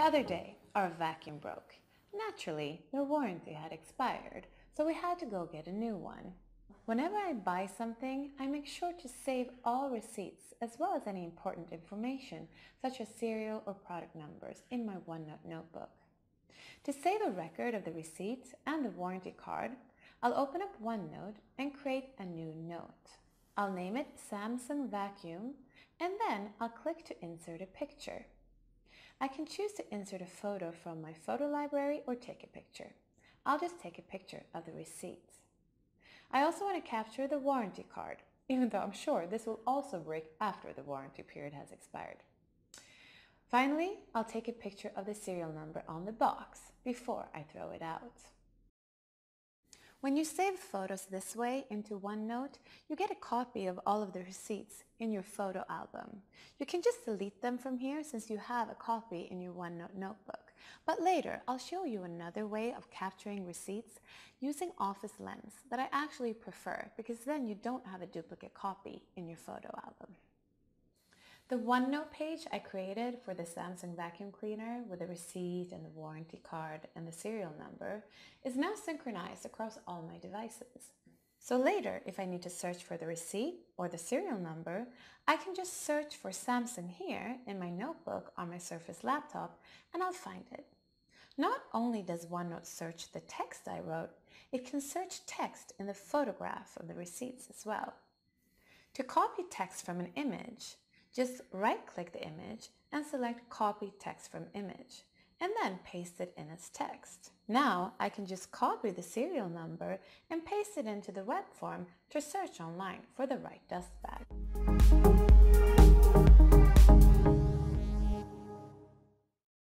The other day, our vacuum broke. Naturally, the warranty had expired, so we had to go get a new one. Whenever I buy something, I make sure to save all receipts as well as any important information such as serial or product numbers in my OneNote notebook. To save a record of the receipt and the warranty card, I'll open up OneNote and create a new note. I'll name it Samsung Vacuum and then I'll click to insert a picture. I can choose to insert a photo from my photo library or take a picture. I'll just take a picture of the receipt. I also want to capture the warranty card, even though I'm sure this will also break after the warranty period has expired. Finally, I'll take a picture of the serial number on the box before I throw it out. When you save photos this way into OneNote, you get a copy of all of the receipts in your photo album. You can just delete them from here since you have a copy in your OneNote notebook. But later, I'll show you another way of capturing receipts using Office Lens that I actually prefer because then you don't have a duplicate copy in your photo album. The OneNote page I created for the Samsung vacuum cleaner with the receipt and the warranty card and the serial number is now synchronized across all my devices. So later, if I need to search for the receipt or the serial number, I can just search for Samsung here in my notebook on my Surface laptop and I'll find it. Not only does OneNote search the text I wrote, it can search text in the photograph of the receipts as well. To copy text from an image, just right-click the image and select Copy Text from Image and then paste it in as text. Now I can just copy the serial number and paste it into the web form to search online for the right dust bag.